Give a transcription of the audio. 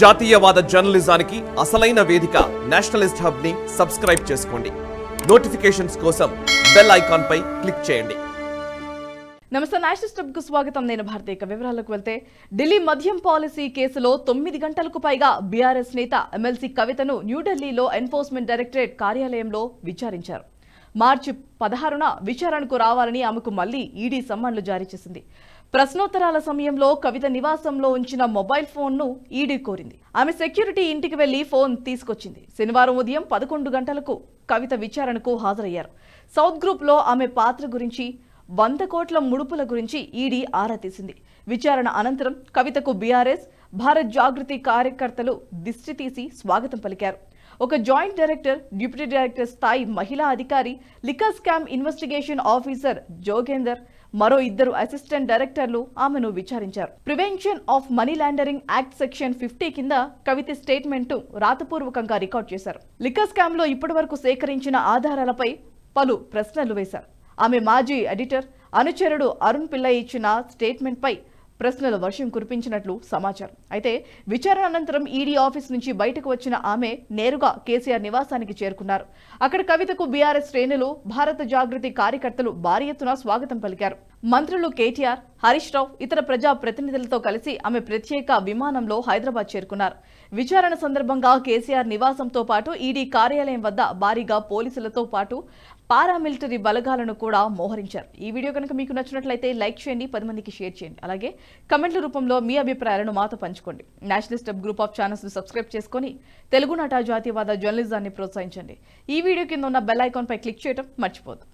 జాతీయవాద జర్నలిజానికి అసలైన వేదిక నేషనలిస్ట్ హబ్ని సబ్స్క్రైబ్ చేసుకోండి. నోటిఫికేషన్స్ కోసం బెల్ ఐకాన్ పై క్లిక్ చేయండి. నమస్తే నేషనల్ స్టెప్కు స్వాగతం. నేను భారతి. ఇక వివరాలకు వెళ్తే ఢిల్లీ మద్యం పాలసీ కేసులో తొమ్మిది గంటలకు పైగా బీఆర్ఎస్ నేత ఎమ్మెల్సీ కవితను న్యూఢిల్లీలో ఎన్ఫోర్స్మెంట్ డైరెక్టరేట్ కార్యాలయంలో విచారించారు. మార్చి పదహారున విచారణకు రావాలని ఆమెకు మళ్ళీ ఈడీ సమ్మన్లు జారీ చేసింది. ప్రశ్నోత్తరాల సమయంలో కవిత నివాసంలో ఉంచిన మొబైల్ ఫోన్ను ఈడీ కోరింది. ఆమె సెక్యూరిటీ ఇంటికి వెళ్ళి ఫోన్ తీసుకొచ్చింది. శనివారం ఉదయం పదకొండు గంటలకు కవిత విచారణకు హాజరయ్యారు. సౌత్ గ్రూప్లో ఆమె పాత్ర గురించి వంద కోట్ల ముడుపుల గురించి ఈడీ ఆరా తీసింది. విచారణ అనంతరం కవితకు బీఆర్ఎస్ భారత్ జాగృతి కార్యకర్తలు దిష్టి తీసి స్వాగతం పలికారు. ఒక జాయింట్ డైరెక్టర్ డిప్యూటీ డైరెక్టర్ స్థాయి మహిళా అధికారి liquor scam investigation officer Jogender మరో ఇద్దరు అసిస్టెంట్ డైరెక్టర్లు ఆమెను విచారించారు. Prevention of money laundering act section fifty కింద కవిత స్టేట్మెంట్ రాతపూర్వకంగా రికార్డ్ చేశారు. లిక్కర్ స్కామ్లో ఇప్పటివరకు సేకరించిన ఆధారాలపై పలు ప్రశ్నలు వేశారు. ఆమె మాజీ ఎడిటర్ అనుచరుడు అరుణ్ పిల్ల ఇచ్చిన స్టేట్మెంట్పై ప్రశ్నల వర్షం కురిపించినట్లు సమాచారం. అయితే విచారణ అనంతరం ఈడీ ఆఫీస్ నుంచి బయటకు వచ్చిన ఆమె నేరుగా కేసీఆర్ నివాసానికి చేరుకున్నారు. అక్కడ కవితకు బీఆర్ఎస్ శ్రేణులు భారత జాగృతి కార్యకర్తలు భారీ ఎత్తున స్వాగతం పలికారు. మంత్రులు కేటీఆర్ హరీష్ రావు ఇతర ప్రజా ప్రతినిధులతో కలిసి ఆమె ప్రత్యేక విమానంలో హైదరాబాద్ చేరుకున్నారు. విచారణ సందర్భంగా కేసీఆర్ నివాసంతో పాటు ఈడీ కార్యాలయం వద్ద భారీగా పోలీసులతో పాటు పారామిలిటరీ బలగాలను కూడా మోహరించారు. ఈ వీడియో కనుక మీకు నచ్చినట్లయితే లైక్ చేయండి పది మందికి షేర్ చేయండి. అలాగే కమెంట్ల రూపంలో మీ అభిప్రాయాలను మాతో పంచుకోండి. National step group of channels subscribe చేసుకొని తెలుగునాట జాతీయవాద జర్నలిజాన్ని ప్రోత్సహించండి. ఈ వీడియో కింద ఉన్న బెల్ ఐకాన్ పై క్లిక్ చేయడం మర్చిపోదు